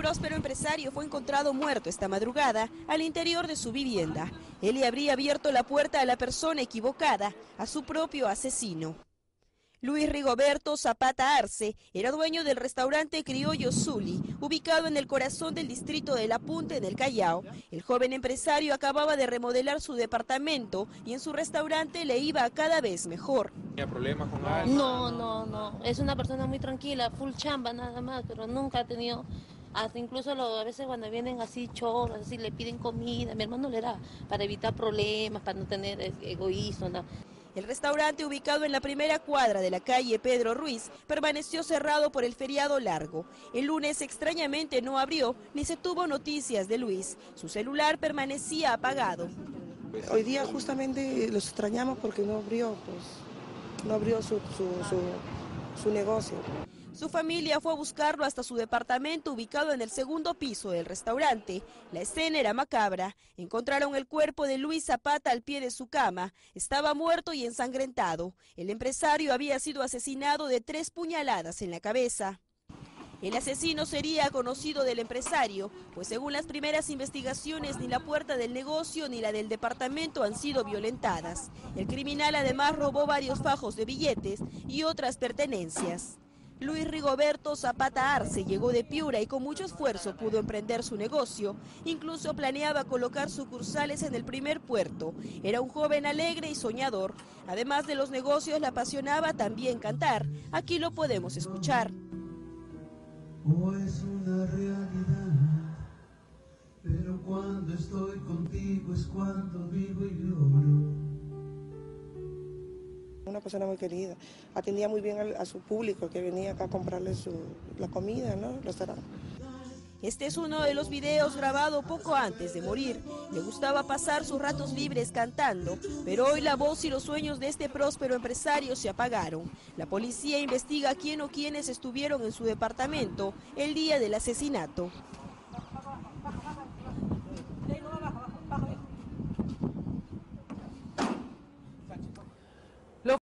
próspero empresario fue encontrado muerto esta madrugada al interior de su vivienda. Él le habría abierto la puerta a la persona equivocada, a su propio asesino. Luis Rigoberto Zapata Arce era dueño del restaurante Criollo Zuli, ubicado en el corazón del distrito de La Punta, en el Callao. El joven empresario acababa de remodelar su departamento y en su restaurante le iba cada vez mejor. ¿Tenía problemas con alguien? No, no, no. Es una persona muy tranquila, full chamba nada más, pero nunca ha tenido hasta incluso lo, a veces cuando vienen así choros, así le piden comida, mi hermano le era para evitar problemas, para no tener eh, egoísmo. ¿no? El restaurante ubicado en la primera cuadra de la calle Pedro Ruiz permaneció cerrado por el feriado largo. El lunes extrañamente no abrió ni se tuvo noticias de Luis. Su celular permanecía apagado. Hoy día justamente los extrañamos porque no abrió, pues, no abrió su, su, su, su negocio. Su familia fue a buscarlo hasta su departamento ubicado en el segundo piso del restaurante. La escena era macabra. Encontraron el cuerpo de Luis Zapata al pie de su cama. Estaba muerto y ensangrentado. El empresario había sido asesinado de tres puñaladas en la cabeza. El asesino sería conocido del empresario, pues según las primeras investigaciones ni la puerta del negocio ni la del departamento han sido violentadas. El criminal además robó varios fajos de billetes y otras pertenencias. Luis Rigoberto Zapata Arce llegó de Piura y con mucho esfuerzo pudo emprender su negocio. Incluso planeaba colocar sucursales en el primer puerto. Era un joven alegre y soñador. Además de los negocios, le apasionaba también cantar. Aquí lo podemos escuchar. Es una realidad, pero cuando estoy contigo es cuando vivo y lloro. Persona muy querida. Atendía muy bien a, su público que venía acá a comprarle su, la comida, ¿no? Este es uno de los videos grabado poco antes de morir. Le gustaba pasar sus ratos libres cantando, pero hoy la voz y los sueños de este próspero empresario se apagaron. La policía investiga quién o quiénes estuvieron en su departamento el día del asesinato.